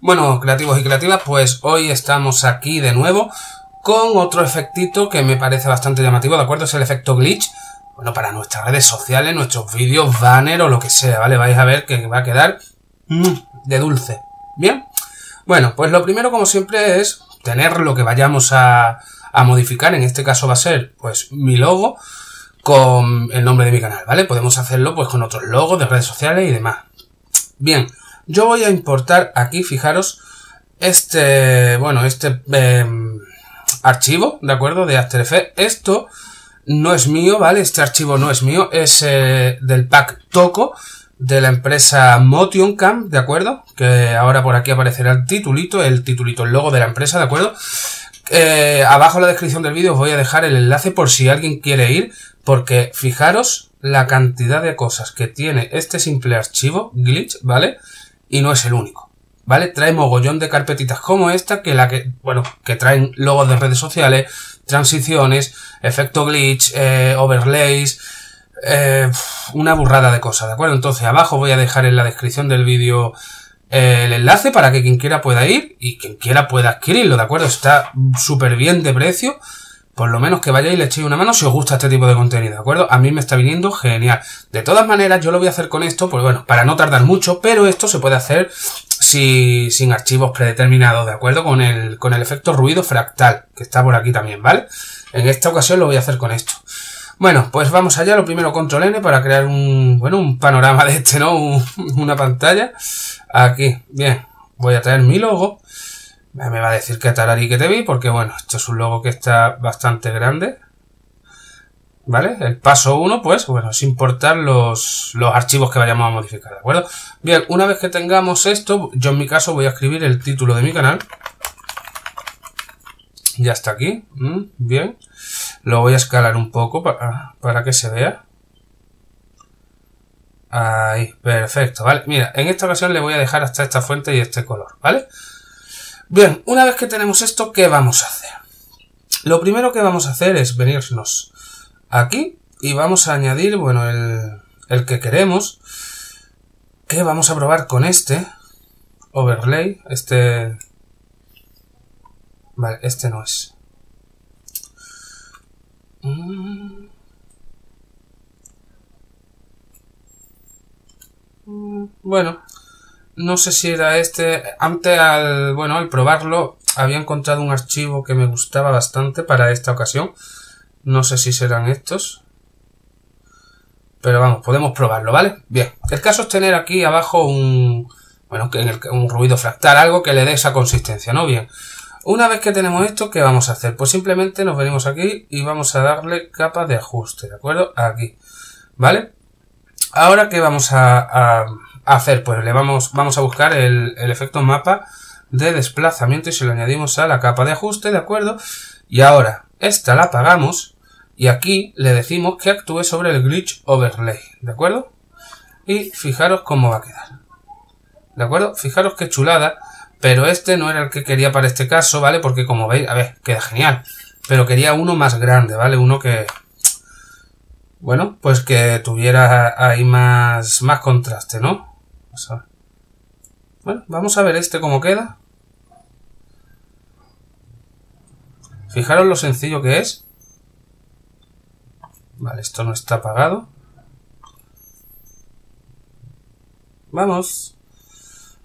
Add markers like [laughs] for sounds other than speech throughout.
Bueno, creativos y creativas, pues hoy estamos aquí de nuevo con otro efectito que me parece bastante llamativo, ¿de acuerdo? Es el efecto glitch. Bueno, para nuestras redes sociales, nuestros vídeos, banner o lo que sea, ¿vale? Vais a ver que va a quedar mm, de dulce. ¿Bien? Bueno, pues lo primero, como siempre, es tener lo que vayamos a, a modificar. En este caso va a ser, pues, mi logo con el nombre de mi canal, ¿vale? Podemos hacerlo, pues, con otros logos de redes sociales y demás. Bien, yo voy a importar aquí, fijaros, este, bueno, este em, archivo, ¿de acuerdo? De After Effects. Esto no es mío, ¿vale? Este archivo no es mío, es eh, del pack Toco de la empresa Motion Cam, ¿de acuerdo? Que ahora por aquí aparecerá el titulito, el titulito, el logo de la empresa, ¿de acuerdo? Eh, abajo en la descripción del vídeo os voy a dejar el enlace por si alguien quiere ir, porque fijaros la cantidad de cosas que tiene este simple archivo, glitch, ¿vale? Y no es el único. ¿Vale? Trae mogollón de carpetitas como esta, que la que, bueno, que traen logos de redes sociales, transiciones, efecto glitch, eh, overlays, eh, una burrada de cosas, ¿de acuerdo? Entonces abajo voy a dejar en la descripción del vídeo eh, el enlace para que quien quiera pueda ir y quien quiera pueda adquirirlo, ¿de acuerdo? Está súper bien de precio por lo menos que vayáis y le echéis una mano si os gusta este tipo de contenido, ¿de acuerdo? A mí me está viniendo genial. De todas maneras, yo lo voy a hacer con esto, pues bueno, para no tardar mucho, pero esto se puede hacer si, sin archivos predeterminados, ¿de acuerdo? Con el, con el efecto ruido fractal, que está por aquí también, ¿vale? En esta ocasión lo voy a hacer con esto. Bueno, pues vamos allá. Lo primero, control N para crear un, bueno, un panorama de este, ¿no? [laughs] una pantalla. Aquí, bien. Voy a traer mi logo me va a decir que Tarari que te vi, porque bueno, esto es un logo que está bastante grande. ¿Vale? El paso 1, pues, bueno, es importar los, los archivos que vayamos a modificar, ¿de acuerdo? Bien, una vez que tengamos esto, yo en mi caso voy a escribir el título de mi canal. Ya está aquí. Mm, bien. Lo voy a escalar un poco para, para que se vea. Ahí, perfecto, ¿vale? Mira, en esta ocasión le voy a dejar hasta esta fuente y este color, ¿vale? Bien, una vez que tenemos esto, ¿qué vamos a hacer? Lo primero que vamos a hacer es venirnos aquí y vamos a añadir, bueno, el, el que queremos, que vamos a probar con este overlay, este... Vale, este no es. Mm. Mm, bueno, no sé si era este. Antes al, bueno, al probarlo había encontrado un archivo que me gustaba bastante para esta ocasión. No sé si serán estos. Pero vamos, podemos probarlo, ¿vale? Bien. El caso es tener aquí abajo un, bueno, que en el, un ruido fractal, algo que le dé esa consistencia, ¿no? Bien. Una vez que tenemos esto, ¿qué vamos a hacer? Pues simplemente nos venimos aquí y vamos a darle capa de ajuste, ¿de acuerdo? Aquí, ¿vale? Ahora, ¿qué vamos a hacer? Pues le vamos, vamos a buscar el, efecto mapa de desplazamiento y se lo añadimos a la capa de ajuste, ¿de acuerdo? Y ahora, esta la apagamos y aquí le decimos que actúe sobre el glitch overlay, ¿de acuerdo? Y fijaros cómo va a quedar. ¿De acuerdo? Fijaros qué chulada, pero este no era el que quería para este caso, ¿vale? Porque como veis, a ver, queda genial. Pero quería uno más grande, ¿vale? Uno que, bueno, pues que tuviera ahí más, más contraste, ¿no? Bueno, vamos a ver este cómo queda. Fijaros lo sencillo que es. Vale, esto no está apagado. Vamos.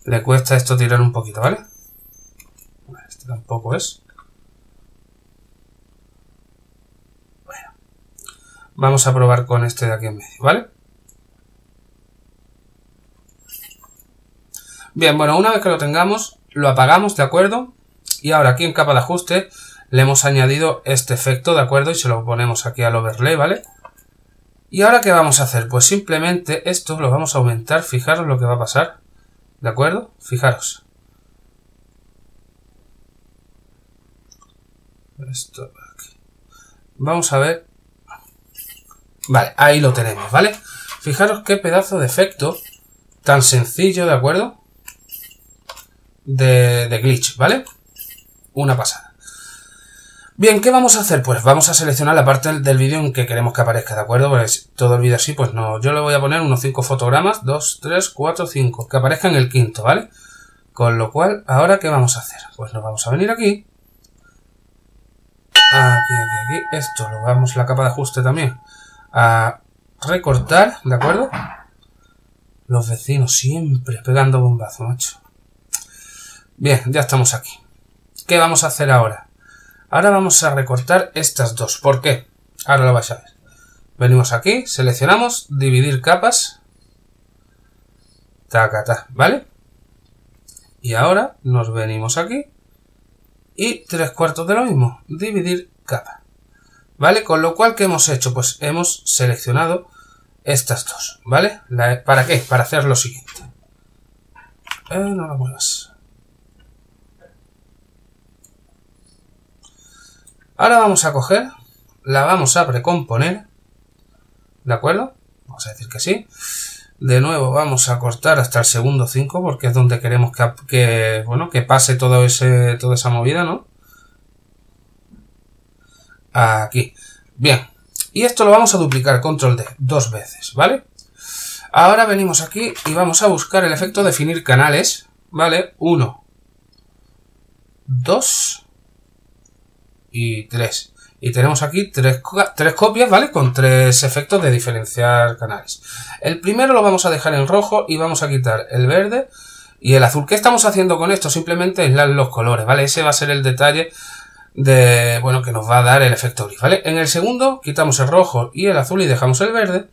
Le cuesta esto tirar un poquito, ¿vale? este tampoco es. Bueno. Vamos a probar con este de aquí en medio, ¿vale? Bien, bueno, una vez que lo tengamos, lo apagamos, ¿de acuerdo? Y ahora aquí en capa de ajuste le hemos añadido este efecto, ¿de acuerdo? Y se lo ponemos aquí al overlay, ¿vale? Y ahora, ¿qué vamos a hacer? Pues simplemente esto lo vamos a aumentar, fijaros lo que va a pasar, ¿de acuerdo? Fijaros. Esto aquí. Vamos a ver. Vale, ahí lo tenemos, ¿vale? Fijaros qué pedazo de efecto tan sencillo, ¿de acuerdo? De, glitch, ¿vale? Una pasada. Bien, ¿qué vamos a hacer? Pues vamos a seleccionar la parte del vídeo en que queremos que aparezca, ¿de acuerdo? Pues todo el vídeo así, pues no. Yo le voy a poner unos 5 fotogramas, 2, 3, 4, 5, que aparezca en el quinto, ¿vale? Con lo cual, ¿ahora qué vamos a hacer? Pues nos vamos a venir aquí. Aquí, aquí, aquí. Esto lo vamos, la capa de ajuste también. A recortar, ¿de acuerdo? Los vecinos siempre pegando bombazo, macho. Bien, ya estamos aquí. ¿Qué vamos a hacer ahora? Ahora vamos a recortar estas dos. ¿Por qué? Ahora lo vais a ver. Venimos aquí, seleccionamos, dividir capas. Taca, ¿vale? Y ahora nos venimos aquí. Y tres cuartos de lo mismo, dividir capa. ¿Vale? Con lo cual, ¿qué hemos hecho? Pues hemos seleccionado estas dos, ¿vale? ¿Para qué? Para hacer lo siguiente. Eh, no lo muevas. Ahora vamos a coger, la vamos a precomponer, ¿de acuerdo? Vamos a decir que sí. De nuevo vamos a cortar hasta el segundo 5 porque es donde queremos que, bueno, que pase todo ese, toda esa movida, ¿no? Aquí. Bien. Y esto lo vamos a duplicar, control D, dos veces, ¿vale? Ahora venimos aquí y vamos a buscar el efecto definir canales, ¿vale? 1, 2 y 3. Y tenemos aquí tres, copias, ¿vale? Con tres efectos de diferenciar canales. El primero lo vamos a dejar en rojo y vamos a quitar el verde y el azul. ¿Qué estamos haciendo con esto? Simplemente aislar los colores, ¿vale? Ese va a ser el detalle de, bueno, que nos va a dar el efecto gris, ¿vale? En el segundo quitamos el rojo y el azul y dejamos el verde.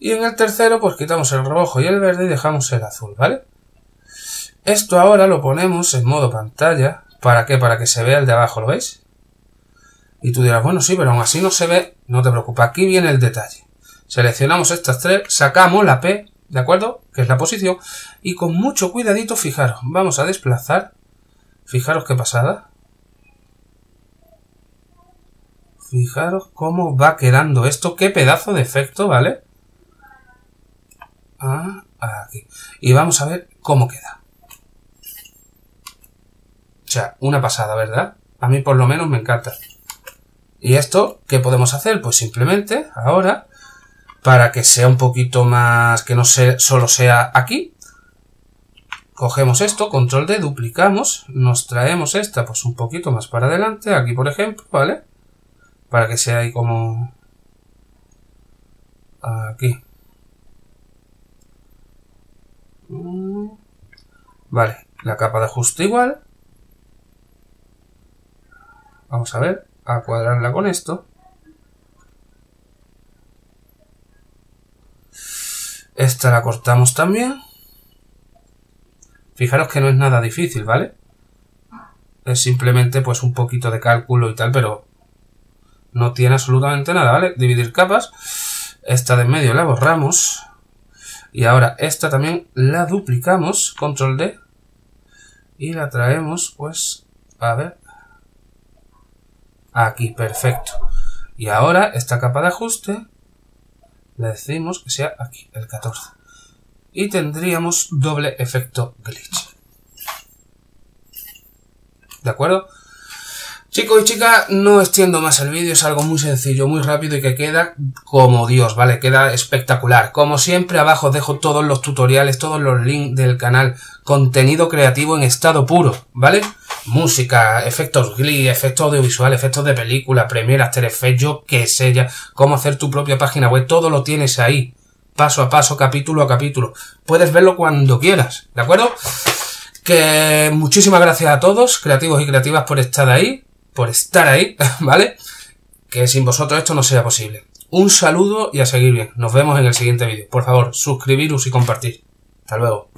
Y en el tercero pues quitamos el rojo y el verde y dejamos el azul, ¿vale? Esto ahora lo ponemos en modo pantalla. ¿Para qué? Para que se vea el de abajo, ¿lo veis? Y tú dirás, bueno, sí, pero aún así no se ve. No te preocupes, aquí viene el detalle. Seleccionamos estas tres, sacamos la P, ¿de acuerdo? Que es la posición. Y con mucho cuidadito, fijaros, vamos a desplazar. Fijaros qué pasada. Fijaros cómo va quedando esto. Qué pedazo de efecto, ¿vale? Ah, aquí. Y vamos a ver cómo queda. O sea, una pasada, ¿verdad? A mí por lo menos me encanta. ¿Y esto qué podemos hacer? Pues simplemente ahora, para que sea un poquito más, que no solo sea aquí, cogemos esto, control D, duplicamos, nos traemos esta pues un poquito más para adelante, aquí por ejemplo, ¿vale? Para que sea ahí como... Aquí. Mm. Vale, la capa de ajuste igual. Vamos a ver a cuadrarla con esto. Esta la cortamos también. Fijaros que no es nada difícil, ¿vale? Es simplemente pues un poquito de cálculo y tal, pero no tiene absolutamente nada, ¿vale? Dividir capas. Esta de en medio la borramos. Y ahora esta también la duplicamos, control D. Y la traemos, pues, a ver, Aquí, perfecto. Y ahora esta capa de ajuste le decimos que sea aquí, el 14. Y tendríamos doble efecto glitch. ¿De acuerdo? Chicos y chicas, no extiendo más el vídeo, es algo muy sencillo, muy rápido y que queda como Dios, ¿vale? Queda espectacular. Como siempre, abajo os dejo todos los tutoriales, todos los links del canal, contenido creativo en estado puro, ¿vale? Música, efectos Glee, efectos audiovisuales, efectos de película, Premiere, After Effects, yo qué sé ya, cómo hacer tu propia página web, todo lo tienes ahí, paso a paso, capítulo a capítulo. Puedes verlo cuando quieras, ¿de acuerdo? Que muchísimas gracias a todos, creativos y creativas, por estar ahí por estar ahí, [laughs] ¿vale? Que sin vosotros esto no sea posible. Un saludo y a seguir bien. Nos vemos en el siguiente vídeo. Por favor, suscribiros y compartir. Hasta luego.